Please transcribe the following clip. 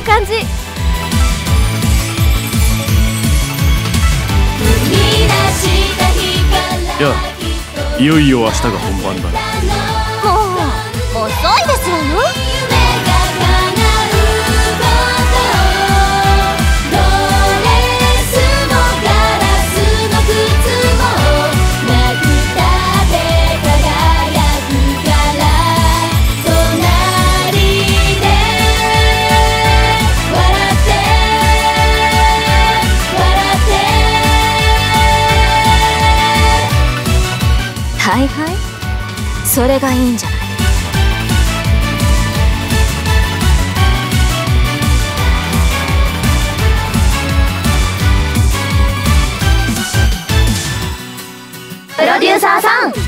感じ。やいよいよ明日が本番だもう遅いですわよはいはいそれがいいんじゃない？プロデューサーさん。